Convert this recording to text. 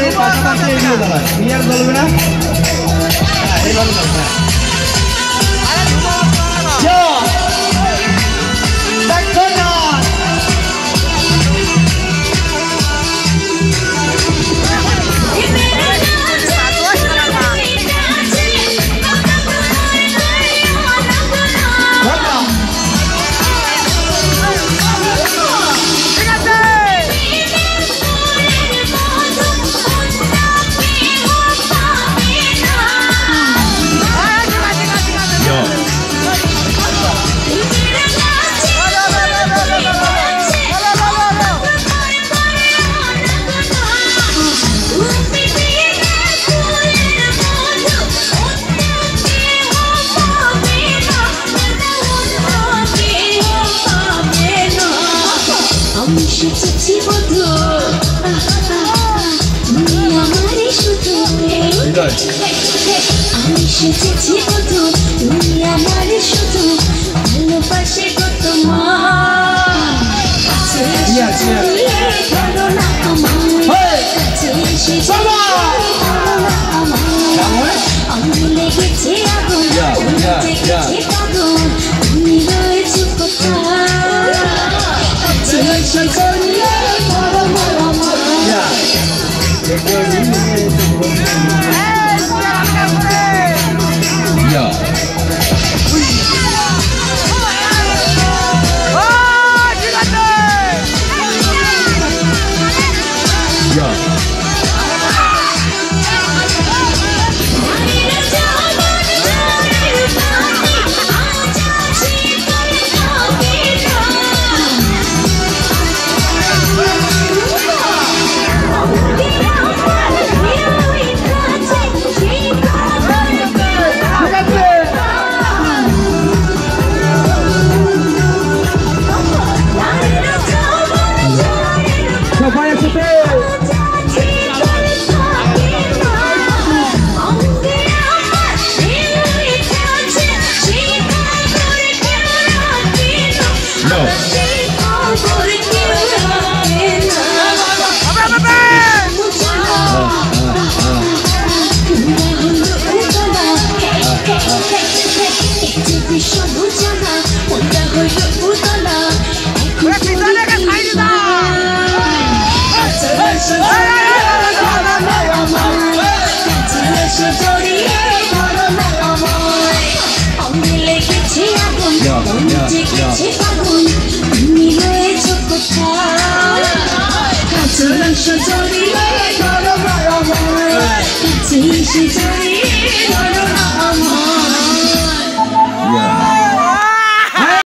এর পাশাপাশি এগিয়ে দাঁড়ায় ক্লিয়ার চলবে না হ্যাঁ এইভাবে আমি সেচেছি বধু তুমি আমারই শুধু ভালোবাসে yes. জড়িয়ে ধরো না আমায় কাছে এসে জড়িয়ে ধরো না আমায় আমি লেগেছে আগুন Yeah, Yeah. Yeah, yeah, yeah. 花，高山上的花，开的花呀花，最是这一朵哟。